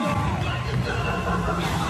Let's go, let's go.